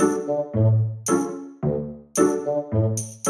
Thank you.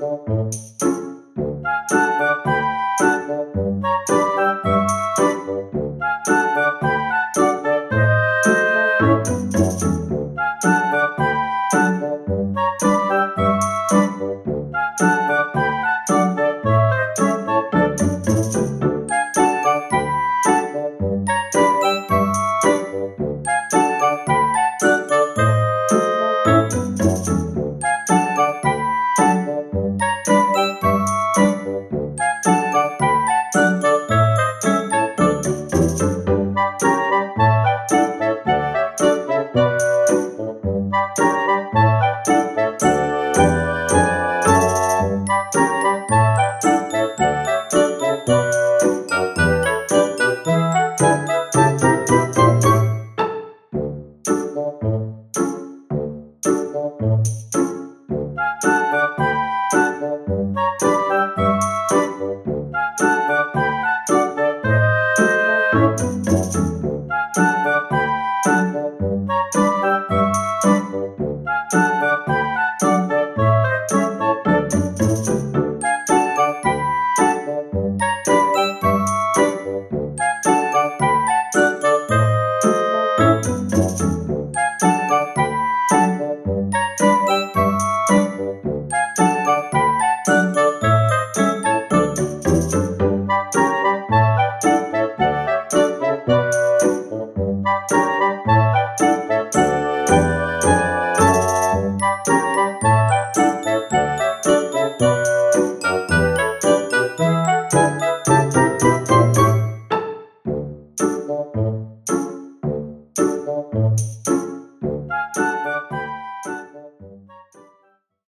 Música Thank you.